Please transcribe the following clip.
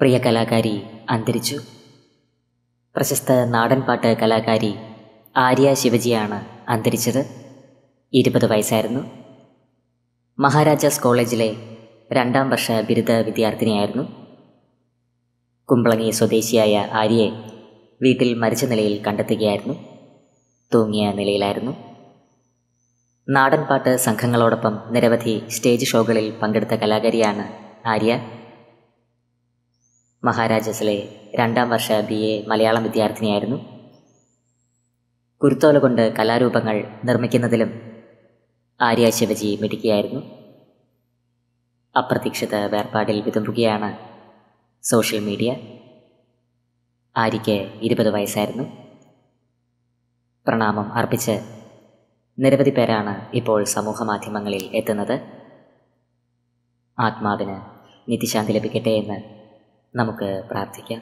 പ്രിയ കലാകാരി അന്തരിച്ചു. പ്രശസ്ത നാടൻപാട്ട് കലാകാരി ആര്യ ശിവജിയാണ് അന്തരിച്ചത്. ഇരുപത് വയസ്സായിരുന്നു. മഹാരാജാസ് കോളേജിലെ രണ്ടാം വർഷ ബിരുദ വിദ്യാർത്ഥിനിയായിരുന്നു. കുമ്പളങ്ങി സ്വദേശിയായ ആര്യയെ വീട്ടിൽ മരിച്ച നിലയിൽ കണ്ടെത്തുകയായിരുന്നു. തൂങ്ങിയ നിലയിലായിരുന്നു. നാടൻപാട്ട് സംഘങ്ങളോടൊപ്പം നിരവധി സ്റ്റേജ് ഷോകളിൽ പങ്കെടുത്ത കലാകാരിയാണ് ആര്യ. മഹാരാജാസിലെ രണ്ടാം വർഷ ബി എ മലയാളം വിദ്യാർത്ഥിനിയായിരുന്നു. കുരുത്തോല കൊണ്ട് കലാരൂപങ്ങൾ നിർമ്മിക്കുന്നതിലും ആര്യ ശിവജി മിടുക്കിയായിരുന്നു. അപ്രതീക്ഷിത വേർപാടിൽ വിതുമ്പുകയാണ് സോഷ്യൽ മീഡിയ. ആര്യയ്ക്ക് ഇരുപത് വയസ്സായിരുന്നു. പ്രണാമം അർപ്പിച്ച് നിരവധി പേരാണ് ഇപ്പോൾ സമൂഹ മാധ്യമങ്ങളിൽ എത്തുന്നത്. ആത്മാവിന് നിത്യശാന്തി ലഭിക്കട്ടെ എന്ന് നമുക്ക് പ്രാർത്ഥിക്കാം.